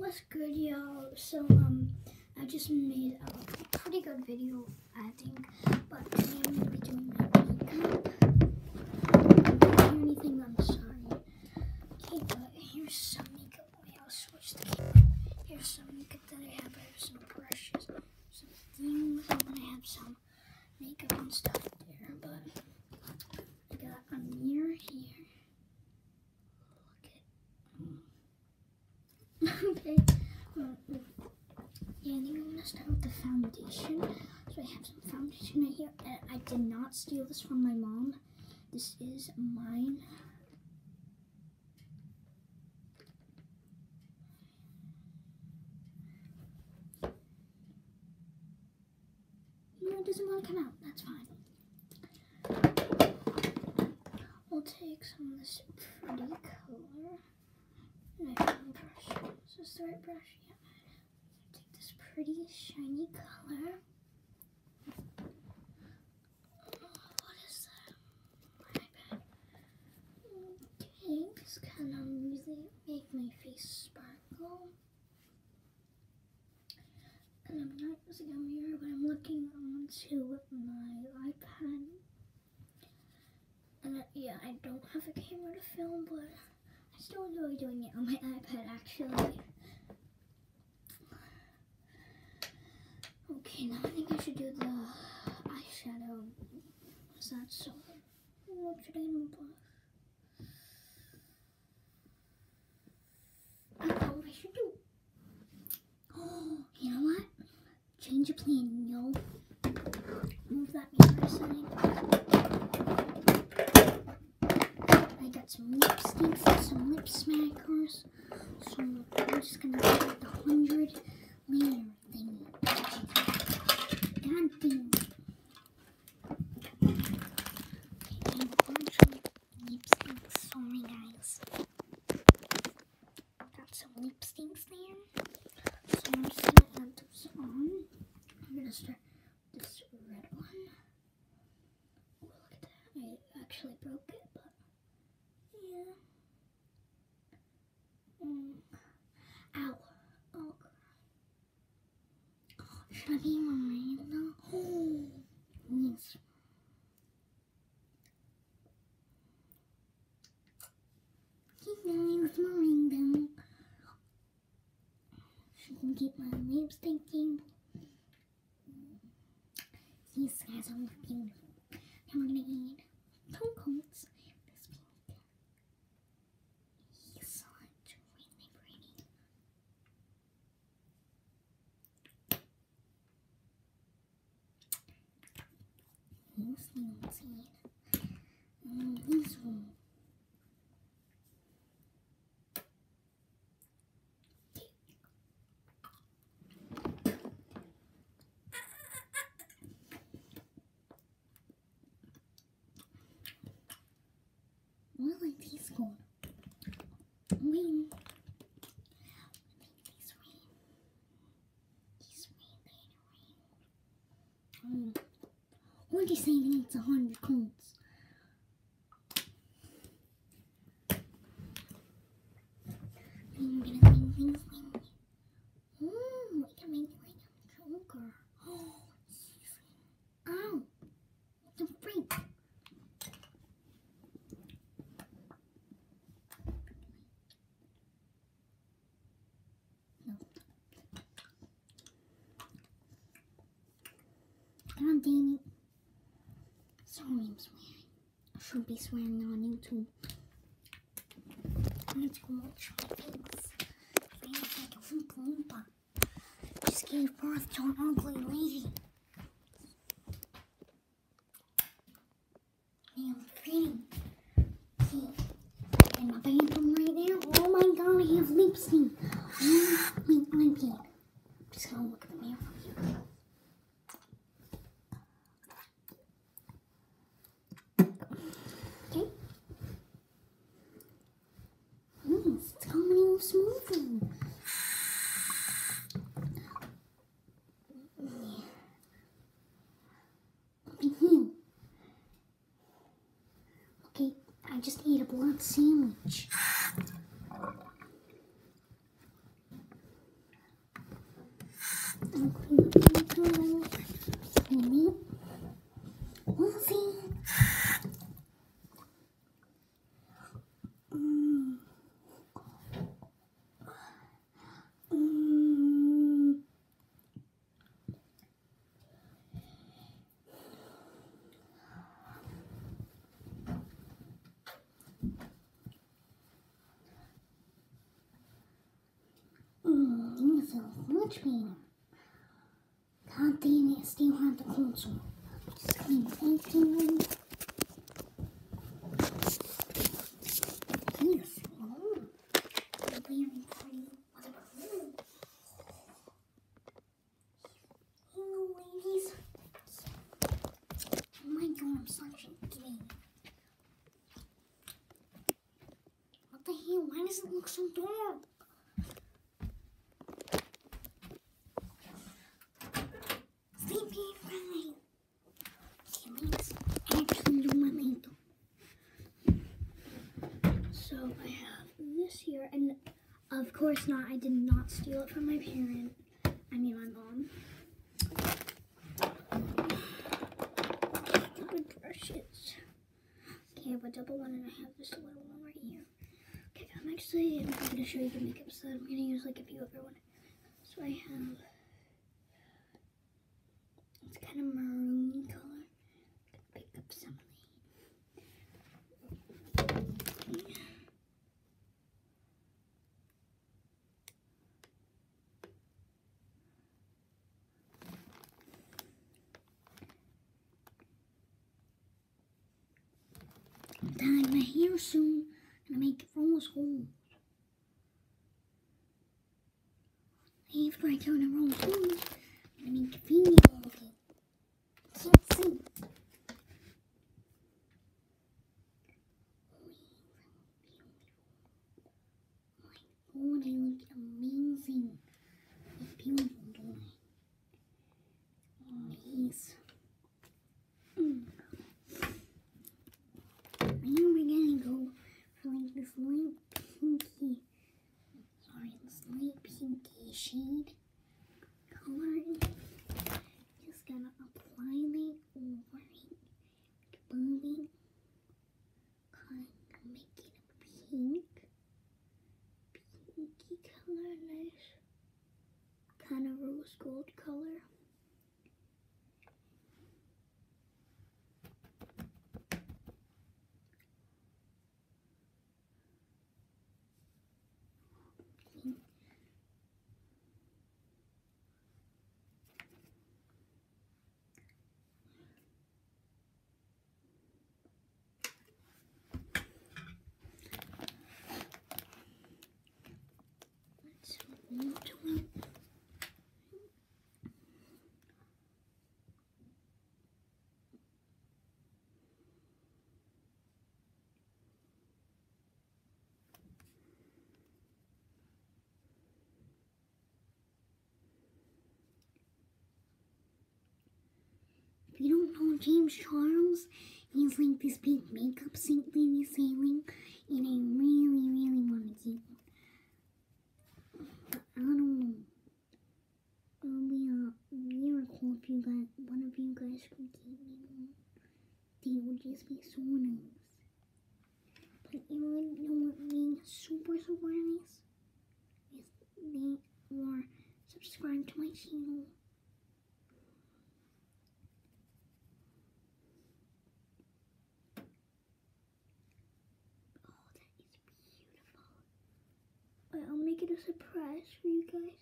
what's good, y'all? So, um, I just made a pretty good video, I think. But today I'm gonna be doing my makeup. Anything, I'm sorry. Okay, but here's some makeup. Wait, I'll switch the camera. Here's some makeup that I have. I have some brushes, some things. I'm gonna have some makeup and stuff there. But I got a mirror here. Look at. okay. Um, mm, mm. yeah, I think I'm gonna start with the foundation. So I have some foundation right here. And I did not steal this from my mom. This is mine. No, it doesn't want to come out. That's fine. We'll take some of this pretty color. And I brush. Is this the right brush? Yeah. Take this pretty shiny color. What is that? My bad. Okay, this kind of really make my face sparkle. And I'm not using a mirror, but I'm looking onto my iPad. And uh, yeah, I don't have a camera to film, but I still enjoy doing it on my iPad actually. Okay, now I think I should do the eyeshadow. Is that so? What should I do? I know what I should do. Oh, you know what? Change of plan, yo. Move that mirror aside. I got some lipsticks and some lip smackers. So I'm just gonna do like the hundred layer thing. God damn. Okay, and a bunch of lipsticks. Sorry guys. Got some lipsticks there. So I'm just gonna add those on. I'm gonna start this red one. Oh, look at that. I actually broke it, but yeah. Mm. Ow. Oh. Should I be Miranda? Oh. Yes. Guys, Miranda. She can keep my lipstick in. These guys are looking. I'm gonna eat two coats. This Nancy. And this one. What are these called? Wing. I think these rain. These Um, what do you say needs a hundred coins? Ring, ring, ring, ring, ring. Ooh, I can make like a joker. Oh, ow! What the freak? Damn it. Sorry, I'm swearing. I should be swearing on YouTube. Let's go watch my face. I look like a. Just gave birth to an ugly lady. Man, I'm pretty. See, and my bathroom right there. Oh my god, I have lipstick. Oh my god. Just gonna look at the mirror from here. Okay. Mm, it's in. Mhm. Okay, I just ate a blood sandwich. I'm clean up the color. Clean it. We'll see. Mm. Mm. Feels much better. God damn it, still have the console. Clean everything. Yes. Oh. Oh, oh gay. What the hell? Why does it look so dark? Sleepy right. Okay, let's actually do my makeup. So I have this here, and of course not. I did not steal it from my parent. I mean my mom. Brushes. Okay, I have a double one, and I have this little one right here. Okay, I'm actually going to show you the makeup set. I'm going to use like a few other one. So I have it's kind of maroon color. Pick up some of the I'm my hair soon and I make it rose gold. After I turn it rose gold, I'm gonna make it female looking. Can't see. Oh, they look amazing. It's beautiful, don't they? Nice. Mm. Now we're gonna go for like this light pinky, sorry, this light pinky shade color. Just gonna apply it over it, burn it, kind of make it a pink, pinky color, nice, kind of rose gold color. Let's move to it. If you don't know James Charles, he's like this big makeup saint lady sailing, and I really, really want to keep him. But I don't know. It'll be a miracle if you guys, one of you guys could keep me. They would just be so nice. But you would know what being super, super nice is they or subscribe to my channel. Oh, that is beautiful. A surprise for you guys.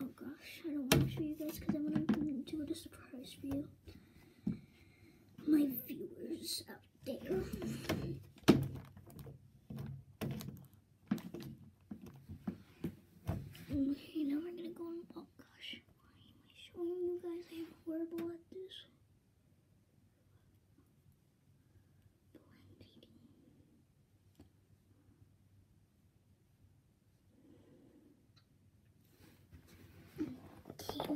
Oh gosh, I don't want to show you guys because I'm going to do a surprise for you. My viewers out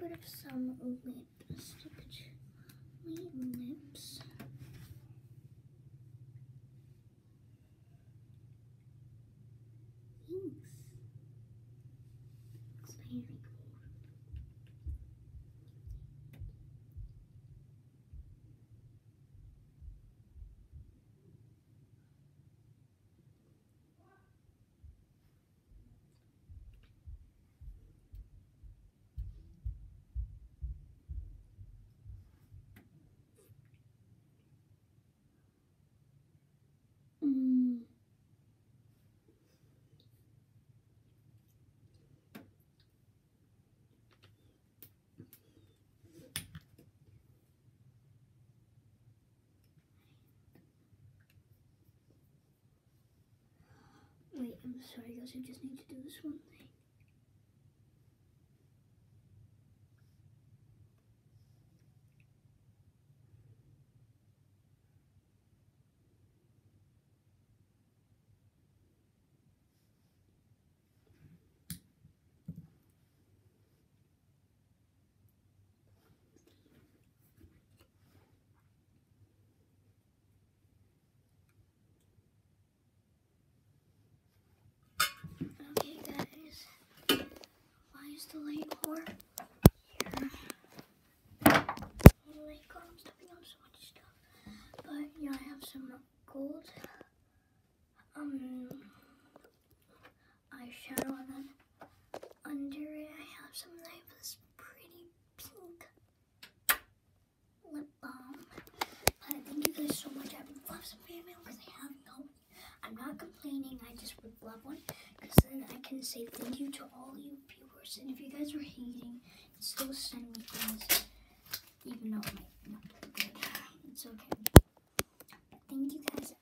bit of some lipstick. Lips. Thanks. Looks very cool. Mm. Wait, I'm sorry guys, I just need to do this one thing. Okay, guys. Why is the light more here? Oh my god, I'm stepping on so much stuff. But yeah, I have some gold um eyeshadow and then under it I have some nice pretty pink lip balm. But thank you guys so much. I would love some fan mail because I have no I'm not complaining, I just would love one because then I can say thank you to all you viewers. And if you guys are hating, still send me things, even though it might not be good. It's okay. Thank you guys